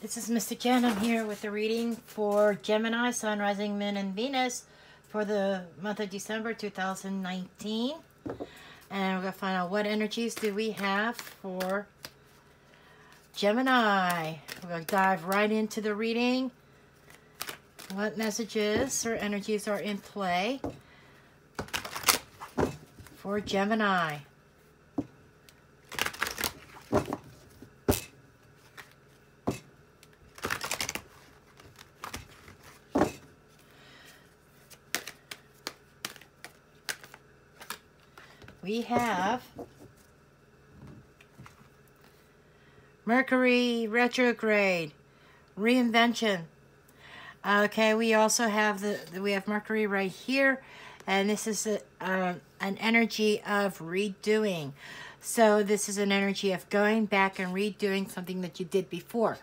This is Mystic Jenn. I'm here with the reading for Gemini, Sun, Rising, Moon, and Venus for the month of December 2019. And we're going to find out what energies do we have for Gemini. We're going to dive right into the reading. What messages or energies are in play for Gemini? We have Mercury retrograde, reinvention. Okay, we also have the we have Mercury right here, and this is a, uh, an energy of redoing. So this is an energy of going back and redoing something that you did before.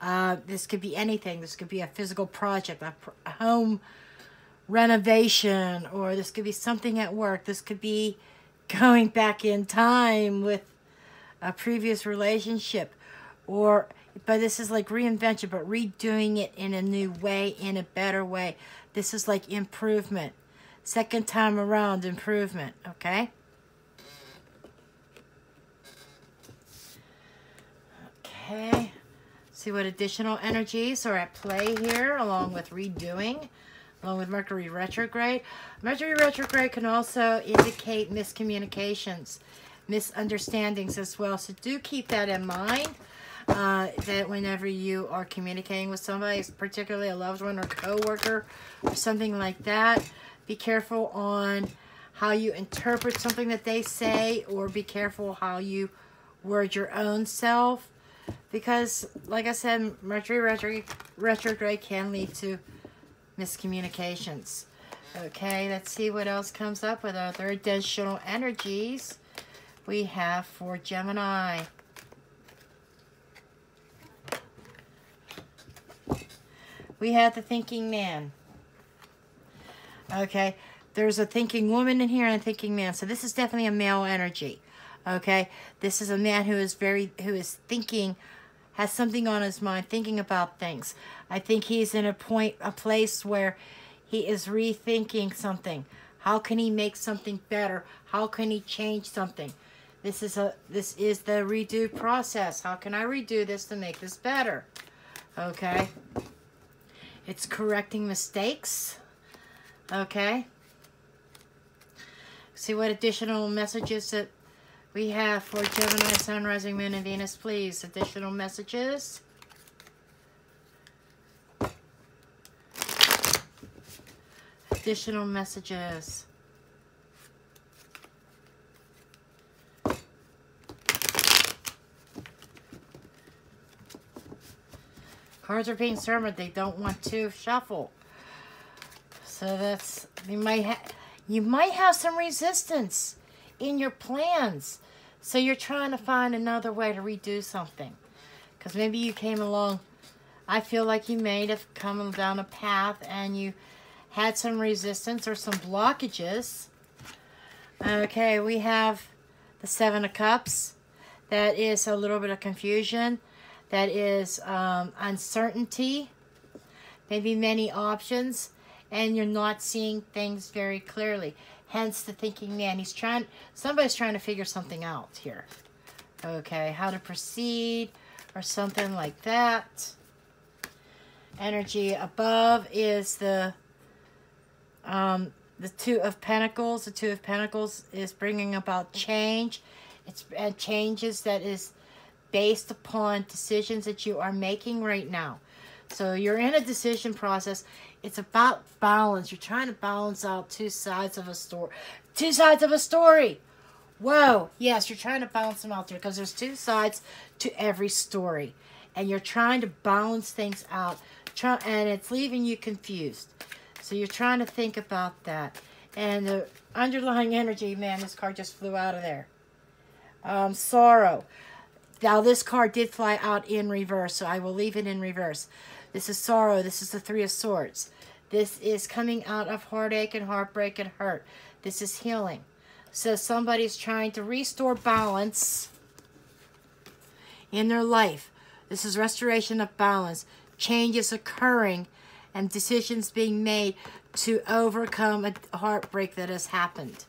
Uh, this could be anything. This could be a physical project, a, a home renovation, or this could be something at work. This could be going back in time with a previous relationship or but this is like reinvention but redoing it in a new way in a better way. This is like improvement. Second time around improvement okay? Okay. See what additional energies are at play here along with redoing along with Mercury retrograde. Mercury retrograde can also indicate miscommunications, misunderstandings as well. So do keep that in mind. Uh, that whenever you are communicating with somebody, particularly a loved one or coworker or something like that, be careful on how you interpret something that they say or be careful how you word your own self because like I said, Mercury retrograde, retrograde can lead to miscommunications. Okay, let's see what else comes up with other additional energies we have for Gemini. We have the thinking man. Okay, there's a thinking woman in here and a thinking man. So this is definitely a male energy. Okay, this is a man who is very, who is thinking has something on his mind, thinking about things. I think he's in a point, a place where he is rethinking something. How can he make something better? How can he change something? This is a this is the redo process. How can I redo this to make this better? Okay. It's correcting mistakes. Okay. See what additional messages that we have for Gemini, Sun, Rising, Moon, and Venus, please. Additional messages. Additional messages. Cards are being summoned. They don't want to shuffle. So that's, you might, have you might have some resistance in your plans. So you're trying to find another way to redo something. Because maybe you came along, I feel like you may have come down a path and you had some resistance or some blockages. Okay, we have the Seven of Cups. That is a little bit of confusion. That is um, uncertainty. Maybe many options. And you're not seeing things very clearly. Hence the thinking man. He's trying, somebody's trying to figure something out here. Okay, how to proceed or something like that. Energy above is the um, the Two of Pentacles. The Two of Pentacles is bringing about change. It's and changes that is based upon decisions that you are making right now. So you're in a decision process. It's about balance. You're trying to balance out two sides of a story. Two sides of a story. Whoa. Yes, you're trying to balance them out there because there's two sides to every story. And you're trying to balance things out. Try, and it's leaving you confused. So you're trying to think about that. And the underlying energy, man, this card just flew out of there. Um, sorrow. Now, this card did fly out in reverse, so I will leave it in reverse. This is sorrow. This is the Three of Swords. This is coming out of heartache and heartbreak and hurt. This is healing. So somebody's trying to restore balance in their life. This is restoration of balance, changes occurring, and decisions being made to overcome a heartbreak that has happened.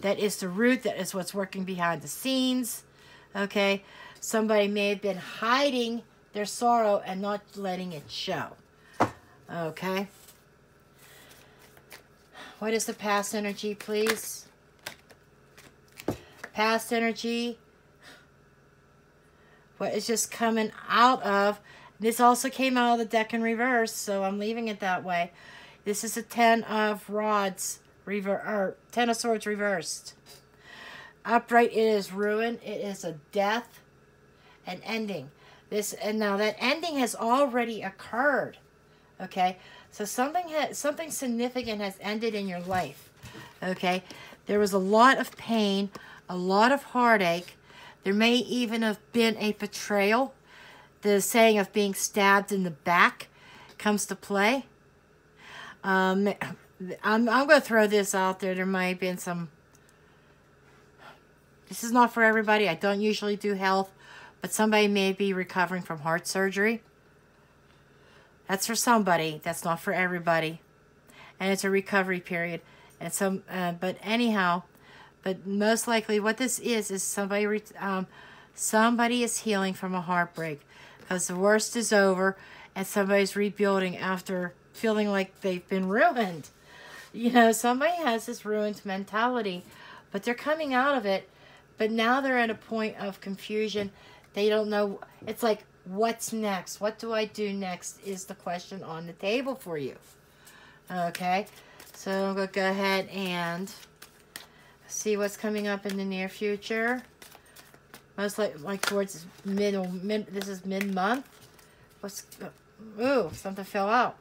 That is the root, that is what's working behind the scenes. Okay? Somebody may have been hiding their sorrow and not letting it show. Okay? What is the past energy, please? Past energy. What is just coming out of. This also came out of the deck in reverse, so I'm leaving it that way. This is a Ten of Rods, rever or Ten of Swords reversed. Upright, it is ruin. It is a death, an ending. This and now that ending has already occurred. Okay, so something has something significant has ended in your life. Okay, there was a lot of pain, a lot of heartache. There may even have been a betrayal. The saying of being stabbed in the back comes to play. Um, I'm, I'm going to throw this out there. There might have been some... This is not for everybody. I don't usually do health, but somebody may be recovering from heart surgery. That's for somebody. That's not for everybody. And it's a recovery period. And some, uh, but anyhow, but most likely what this is is somebody, um, somebody is healing from a heartbreak because the worst is over and somebody's rebuilding after feeling like they've been ruined. You know, somebody has this ruined mentality, but they're coming out of it. But now they're at a point of confusion. They don't know. It's like, what's next? What do I do next is the question on the table for you. Okay, so I'm going to go ahead and see what's coming up in the near future. Most like, like towards middle, mid, this is mid-month. What's, ooh, something fell out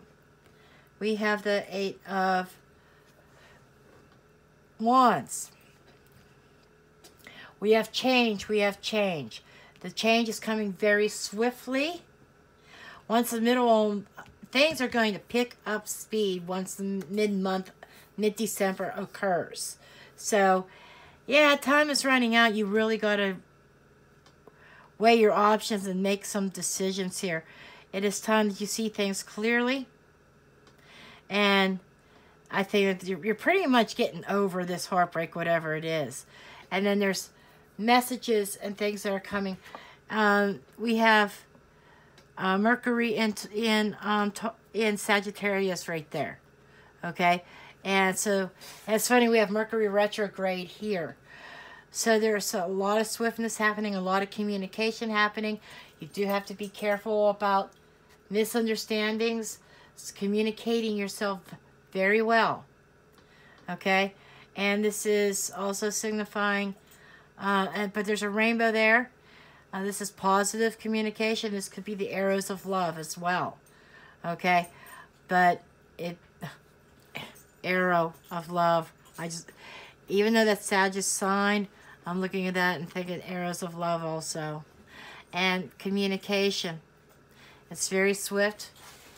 we have the Eight of Wands. We have change. We have change. The change is coming very swiftly. Once the middle, um, things are going to pick up speed once the mid-month, mid-December occurs. So, yeah, time is running out. You really got to weigh your options and make some decisions here. It is time that you see things clearly and I think that you're pretty much getting over this heartbreak, whatever it is. And then there's messages and things that are coming. Um, we have uh, Mercury in in um, in Sagittarius right there. Okay, and so it's funny we have Mercury retrograde here. So there's a lot of swiftness happening, a lot of communication happening. You do have to be careful about misunderstandings communicating yourself very well. Okay? And this is also signifying, uh, and, but there's a rainbow there. Uh, this is positive communication. This could be the arrows of love as well. Okay? But it, arrow of love. I just, even though that's Sagittarius sign, I'm looking at that and thinking arrows of love also. And communication. It's very swift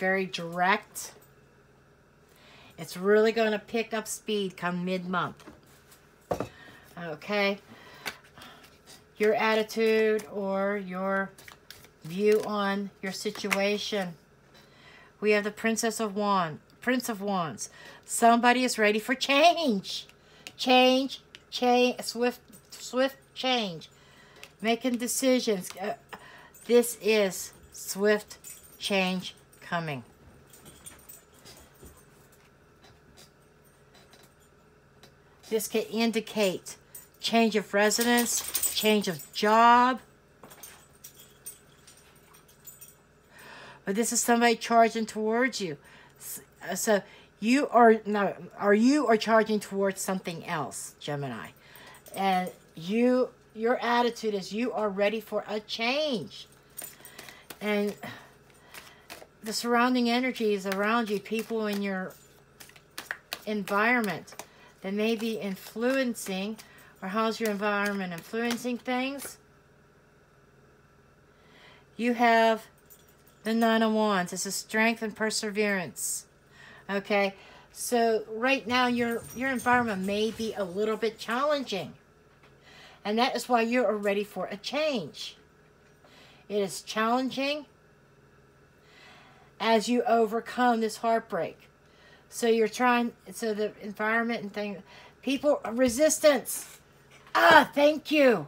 very direct. It's really going to pick up speed come mid-month. Okay. Your attitude or your view on your situation. We have the Princess of Wands. Prince of Wands. Somebody is ready for change. Change, change, swift, swift change. Making decisions. Uh, this is swift change coming. This can indicate change of residence, change of job. But this is somebody charging towards you. Uh, so you are no, are you are charging towards something else, Gemini. And you your attitude is you are ready for a change. And the surrounding energies around you, people in your environment that may be influencing, or how's your environment influencing things? You have the Nine of Wands. This is strength and perseverance. Okay? So right now your your environment may be a little bit challenging. And that is why you're ready for a change. It is challenging as you overcome this heartbreak. So you're trying, so the environment and thing, people, resistance. Ah, thank you.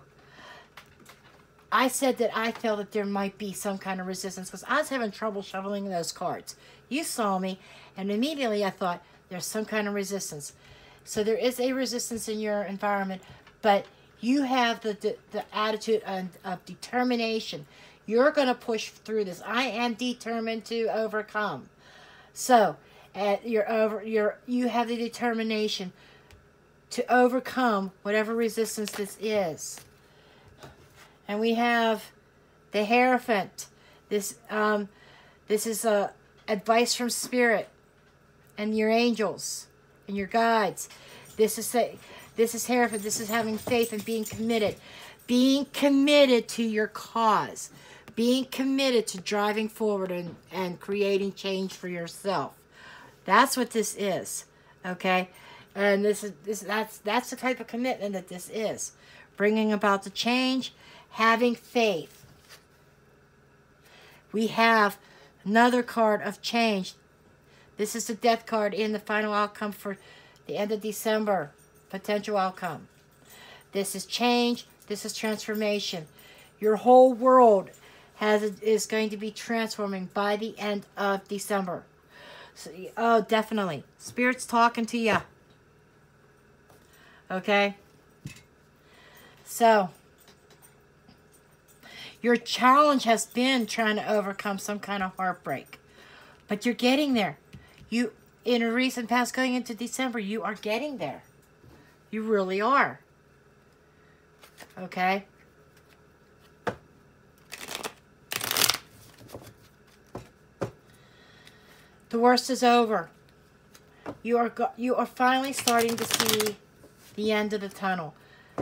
I said that I felt that there might be some kind of resistance because I was having trouble shoveling those cards. You saw me, and immediately I thought there's some kind of resistance. So there is a resistance in your environment, but you have the the, the attitude of, of determination. You're going to push through this. I am determined to overcome. So, uh, you're over. You're you have the determination to overcome whatever resistance this is. And we have the Hierophant. This um, this is a advice from Spirit and your angels and your guides. This is a, this is Hierophant. This is having faith and being committed, being committed to your cause, being committed to driving forward and, and creating change for yourself. That's what this is. Okay, and this is this that's that's the type of commitment that this is, bringing about the change, having faith. We have another card of change. This is the death card in the final outcome for the end of December. Potential outcome. This is change. This is transformation. Your whole world has is going to be transforming by the end of December. So, oh, definitely. Spirit's talking to you. Okay? So, your challenge has been trying to overcome some kind of heartbreak. But you're getting there. You in a recent past going into December, you are getting there. You really are. Okay? The worst is over. You are you are finally starting to see the end of the tunnel.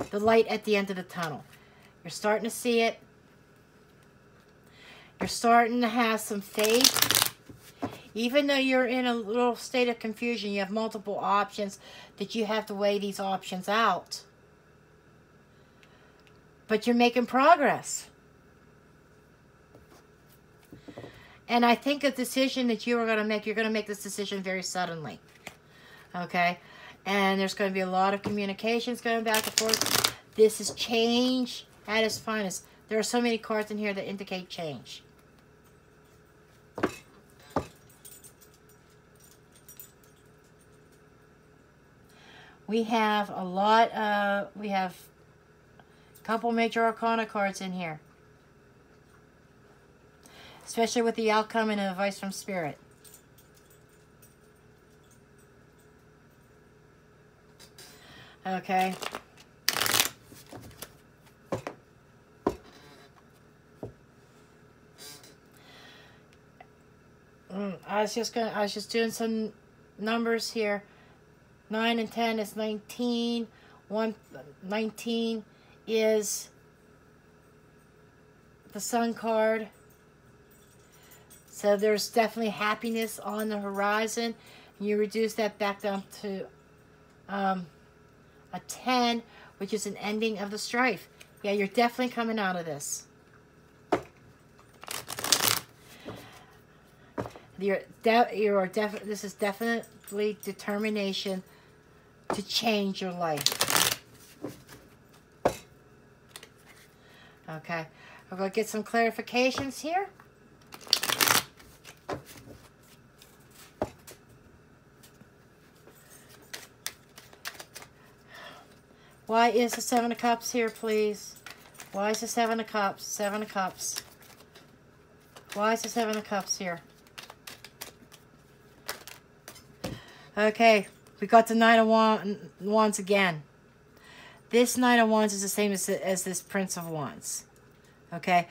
The light at the end of the tunnel. You're starting to see it. You're starting to have some faith. Even though you're in a little state of confusion, you have multiple options that you have to weigh these options out. But you're making progress. And I think a decision that you are going to make, you're going to make this decision very suddenly. Okay? And there's going to be a lot of communications going back and forth. This is change at its finest. There are so many cards in here that indicate change. We have a lot of, we have a couple major arcana cards in here especially with the outcome and advice from Spirit. Okay. Mm, I was just gonna. I was just doing some numbers here. Nine and ten is nineteen. One, 19 is the Sun card. So there's definitely happiness on the horizon. You reduce that back down to um, a 10, which is an ending of the strife. Yeah, you're definitely coming out of this. You're, you're def this is definitely determination to change your life. Okay, I'm going to get some clarifications here. Why is the Seven of Cups here, please? Why is the Seven of Cups? Seven of Cups. Why is the Seven of Cups here? Okay, we got the Knight of Wands again. This Knight of Wands is the same as, as this Prince of Wands. Okay,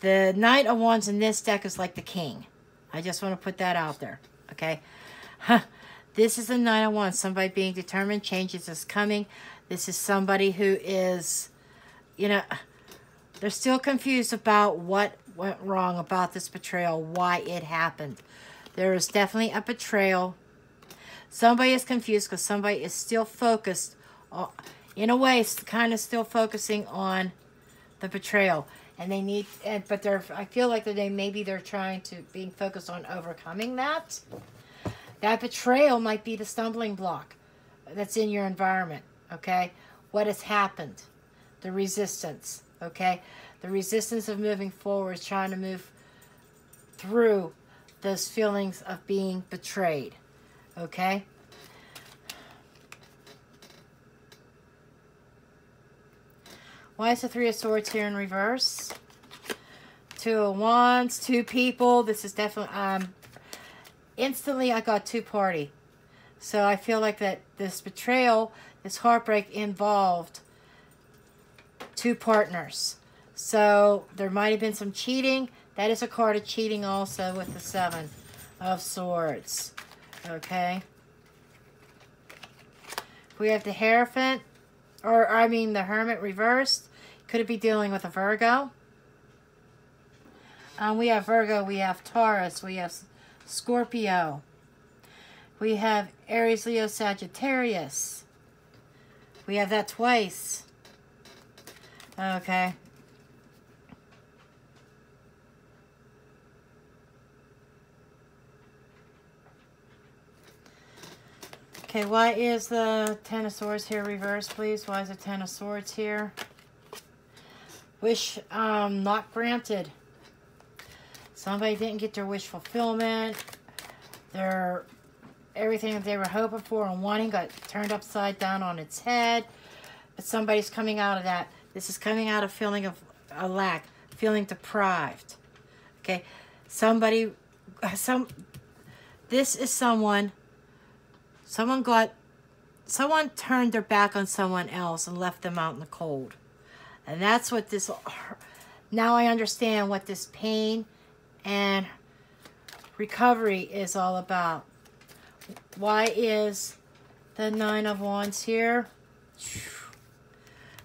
the Knight of Wands in this deck is like the King. I just want to put that out there. Okay, this is the Knight of Wands. Somebody being determined, changes is coming. This is somebody who is, you know, they're still confused about what went wrong about this betrayal, why it happened. There is definitely a betrayal. Somebody is confused because somebody is still focused, on, in a way, kind of still focusing on the betrayal. and they need and but they're i feel like they maybe they're trying to being focused on overcoming that that betrayal might be the stumbling block that's in your environment okay what has happened the resistance okay the resistance of moving forward is trying to move through those feelings of being betrayed okay Why is the Three of Swords here in reverse? Two of Wands, two people. This is definitely, um, instantly I got two party. So I feel like that this betrayal, this heartbreak involved two partners. So there might have been some cheating. That is a card of cheating also with the Seven of Swords. Okay. We have the Hierophant, or I mean the Hermit reversed. Could it be dealing with a Virgo? Um, we have Virgo, we have Taurus, we have Scorpio. We have Aries, Leo, Sagittarius. We have that twice. Okay. Okay, why is the Ten of Swords here reversed, please? Why is the Ten of Swords here? Wish um, not granted. Somebody didn't get their wish fulfillment. Their everything that they were hoping for and wanting got turned upside down on its head. But somebody's coming out of that. This is coming out of feeling of a lack, feeling deprived. Okay, somebody, some. This is someone. Someone got. Someone turned their back on someone else and left them out in the cold. And that's what this, now I understand what this pain and recovery is all about. Why is the Nine of Wands here?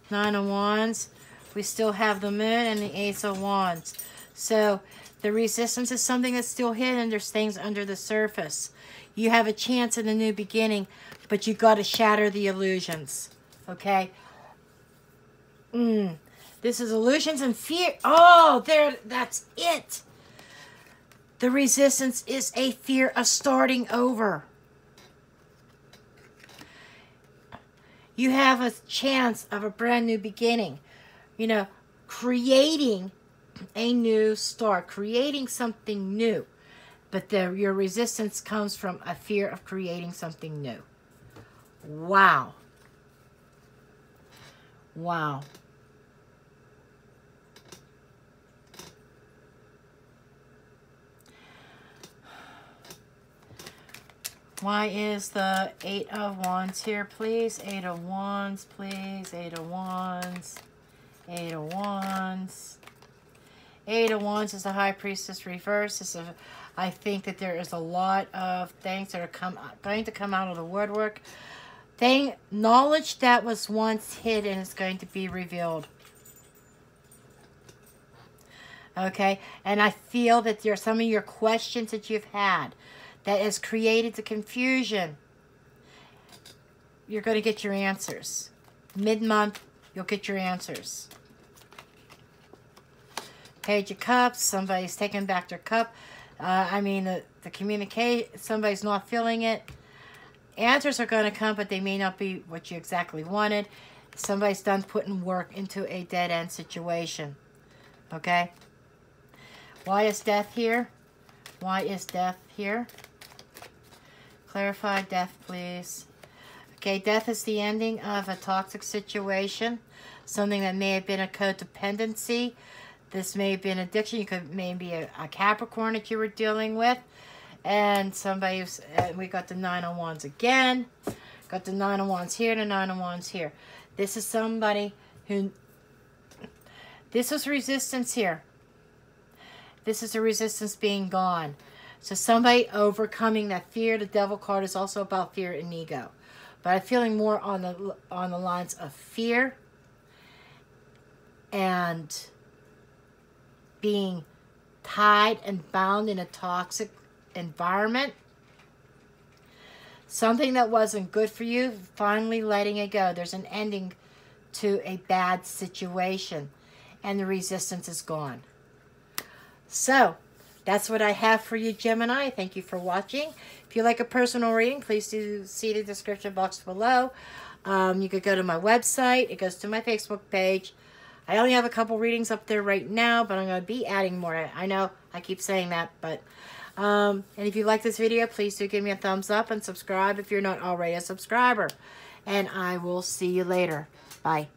Nine of Wands. We still have the Moon and the Ace of Wands. So the resistance is something that's still hidden. There's things under the surface. You have a chance in a new beginning, but you got to shatter the illusions. Okay? Mm. This is illusions and fear. Oh, there, that's it. The resistance is a fear of starting over. You have a chance of a brand new beginning. You know, creating a new start, creating something new. But the, your resistance comes from a fear of creating something new. Wow. Wow. Why is the Eight of Wands here, please? Eight of Wands, please. Eight of Wands. Eight of Wands. Eight of Wands is the High Priestess reverse. This is, I think that there is a lot of things that are come going to come out of the woodwork. Thing, knowledge that was once hidden is going to be revealed. Okay, and I feel that there are some of your questions that you've had that has created the confusion, you're going to get your answers. Mid-month, you'll get your answers. Page of Cups, somebody's taking back their cup. Uh, I mean, the, the communicate, somebody's not feeling it. Answers are going to come, but they may not be what you exactly wanted. Somebody's done putting work into a dead-end situation. Okay? Why is death here? Why is death here? Clarify death, please. Okay, death is the ending of a toxic situation. Something that may have been a codependency. This may have been addiction. You could maybe a, a Capricorn that you were dealing with. And somebody, uh, we got the Nine of Wands again. Got the Nine of Wands here, the Nine of Wands here. This is somebody who, this is resistance here. This is a resistance being gone. So somebody overcoming that fear. The devil card is also about fear and ego. But I'm feeling more on the on the lines of fear and being tied and bound in a toxic environment. Something that wasn't good for you, finally letting it go. There's an ending to a bad situation. and the resistance is gone. So, that's what I have for you, Gemini. Thank you for watching. If you like a personal reading, please do see the description box below. Um, you could go to my website. It goes to my Facebook page. I only have a couple readings up there right now, but I'm going to be adding more. I know I keep saying that, but... Um, and if you like this video, please do give me a thumbs up and subscribe if you're not already a subscriber. And I will see you later. Bye.